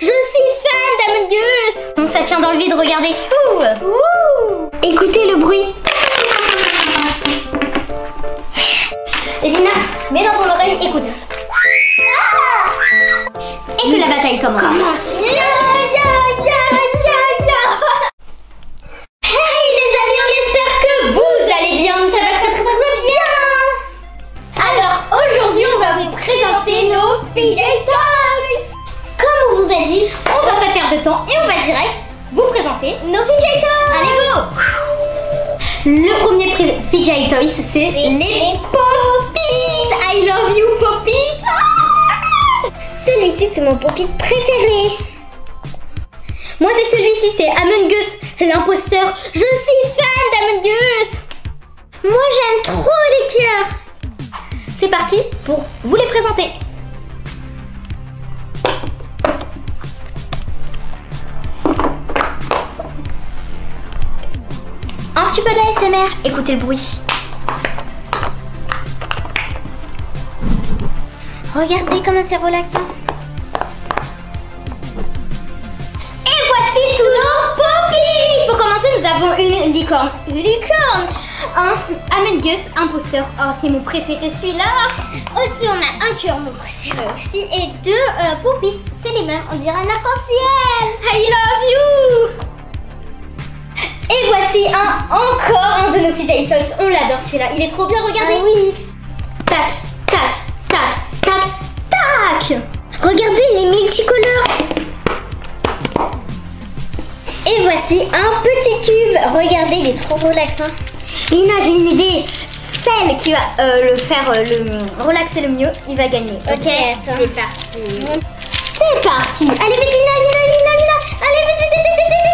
Je suis fan d'Among Us Donc ça tient dans le vide, regardez. Ouh. Ouh. Écoutez le bruit. Elina, mets dans ton oreille, écoute. Et que la bataille commence. Vous a dit, on va pas perdre de temps et on va direct vous présenter nos PJ Toys. Allez go Le premier PJ Toys, c'est les Pop-It. I love you Pop-It. Ah Celui-ci, c'est mon Pop-It préféré. Moi, c'est celui-ci, c'est Among Us, l'imposteur. Je suis fan d'Among Us. Moi, j'aime trop les cœurs. C'est parti pour vous les présenter. Petit peu d'ASMR, écoutez le bruit. Regardez comment c'est relaxant. Et voici tous nos popis Pour commencer, nous avons une licorne. Licorne Un Among Us imposteur. Oh, c'est mon préféré celui-là. Aussi, on a un cœur, mon préféré aussi. Et deux euh, Poupits. C'est les mêmes. On dirait un arc-en-ciel. I love you et voici un encore un de nos Fidget Toys. On l'adore celui-là. Il est trop bien, regardez. Ah oui. Tac, tac, tac, tac, tac. Regardez, il est multicolore. Et voici un petit cube. Regardez, il est trop relax. Hein. Lina, j'ai une idée. Celle qui va euh, le faire euh, le relaxer le mieux, il va gagner. Ok, c'est parti. C'est parti. Allez vite, Lina, Lina, Lina, Allez vite, vite, vite, vite. vite.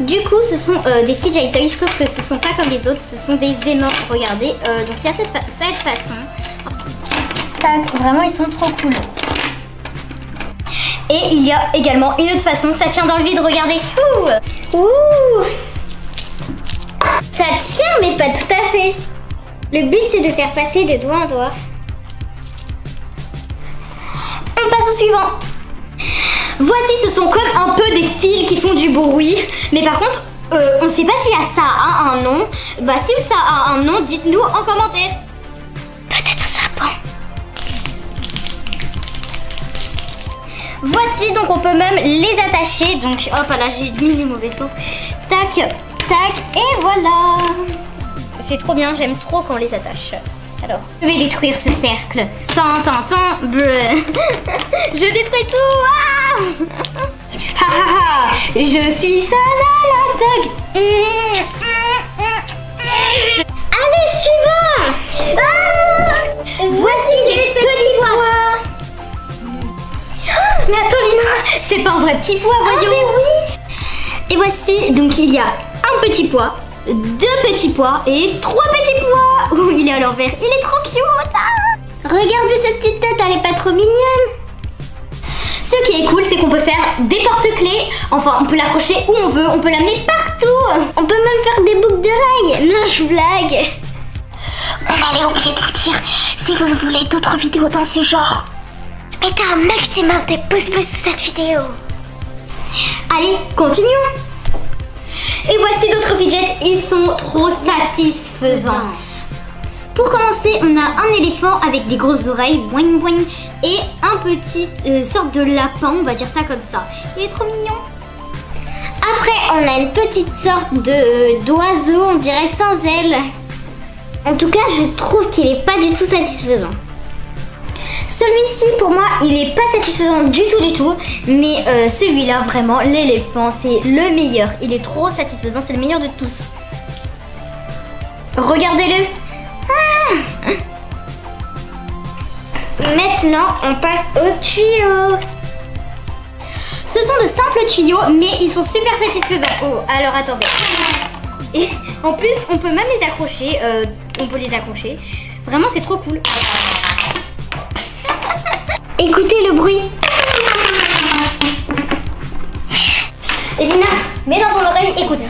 Du coup, ce sont euh, des Fidget Toys, sauf que ce sont pas comme les autres, ce sont des aimants. Regardez, euh, donc il y a cette, cette façon. Vraiment, ils sont trop cool. Et il y a également une autre façon, ça tient dans le vide, regardez. Ouh. Ouh. Ça tient, mais pas tout à fait. Le but, c'est de faire passer de doigt en doigt. On passe au suivant. Voici, ce sont comme un peu des fils qui font du bruit. Mais par contre, euh, on ne sait pas si ça a un nom. Bah, si ça a un nom, dites-nous en commentaire. Peut-être sapin. Voici, donc on peut même les attacher. Donc, hop, là, j'ai mis le mauvais sens. Tac, tac, et voilà. C'est trop bien, j'aime trop quand on les attache. Alors, je vais détruire ce cercle. Tant, tant, tant, bleu. je détruis tout. Ah ha ha ha. Je suis seule à la tag. Allez, suivant. Ah Voici les petits pois. Mais attends, Lina, c'est pas un vrai petit pois, voyons. oui. Et voici, donc il y a un petit pois, deux petits pois et trois petits pois. Ouh, il est à l'envers, il est trop cute. ah. Regardez cette petite tête, elle est pas trop mignonne. Ce qui est cool, c'est qu'on peut faire des porte-clés. Enfin, on peut l'accrocher où on veut, on peut l'amener partout. On peut même faire des boucles d'oreilles. Non, je blague. On allait oublier de vous dire, si vous voulez d'autres vidéos dans ce genre, mettez un maximum de pouces bleus sous cette vidéo. Allez, continuons. Et voici d'autres fidgets, ils sont trop satisfaisants. Pour commencer, on a un éléphant avec des grosses oreilles, boing boing, et un petit euh, sorte de lapin, on va dire ça comme ça. Il est trop mignon. Après, on a une petite sorte de d'oiseau, on dirait sans ailes. En tout cas, je trouve qu'il est pas du tout satisfaisant. Celui-ci, pour moi, il est pas satisfaisant du tout, du tout. Mais euh, celui-là, vraiment, l'éléphant, c'est le meilleur. Il est trop satisfaisant, c'est le meilleur de tous. Regardez-le. Maintenant, on passe au tuyau. Ce sont de simples tuyaux, mais ils sont super satisfaisants. Oh, alors attendez. En plus, on peut même les accrocher. euh, on peut les accrocher. Vraiment, c'est trop cool. Écoutez le bruit. Elina, mets dans ton oreille, écoute.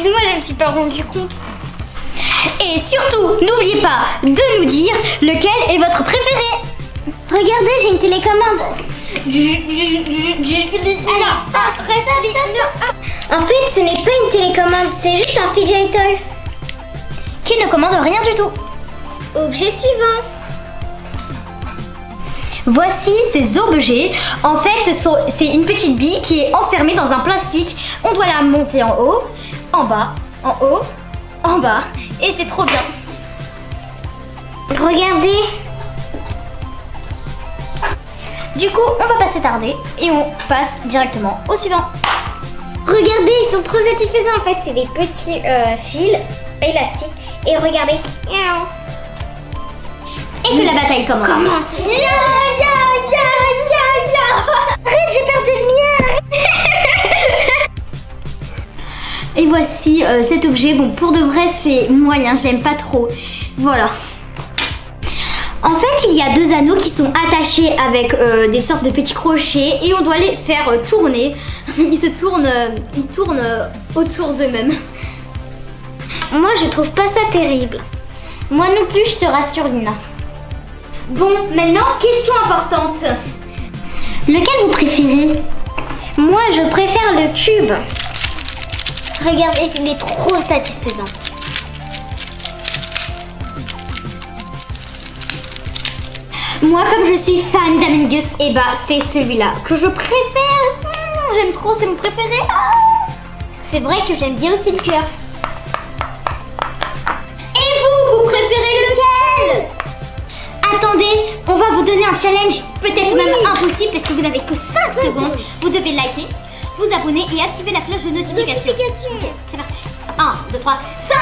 Excuse-moi, je me suis pas rendu compte. Et surtout, n'oubliez pas de nous dire lequel est votre préféré. Regardez, j'ai une télécommande. Alors, après ça, vite. En fait, ce n'est pas une télécommande, c'est juste un fidget toys. Qui ne commande rien du tout. Objet suivant. Voici ces objets. En fait, ce c'est une petite bille qui est enfermée dans un plastique. On doit la monter en haut, en bas, en haut, en bas. Et c'est trop bien. Regardez. Du coup, on va pas s'attarder et on passe directement au suivant. Regardez, ils sont trop satisfaisants en fait. C'est des petits euh, fils élastiques. Et regardez. Et que la bataille commence. Et voici euh, cet objet. Bon, pour de vrai, c'est moyen. Je l'aime pas trop. Voilà. En fait, il y a deux anneaux qui sont attachés avec euh, des sortes de petits crochets et on doit les faire euh, tourner. Ils se tournent, ils tournent autour d'eux-mêmes. Moi, je trouve pas ça terrible. Moi non plus, je te rassure, Lina. Bon, maintenant, question importante. Lequel vous préférez? Moi, je préfère le cube. Regardez, il est trop satisfaisant. Moi, comme je suis fan d'Amingus, et bah c'est celui-là que je préfère. Mmh, J'aime trop, c'est mon préféré. Ah. C'est vrai que j'aime bien aussi le cœur. Et vous, vous préférez lequel? Attendez, on va vous donner un challenge, peut-être même impossible parce que vous n'avez que 5 secondes. Vous devez liker, vous abonner et activer la cloche de notification. C'est parti. 1, 2, 3, 5,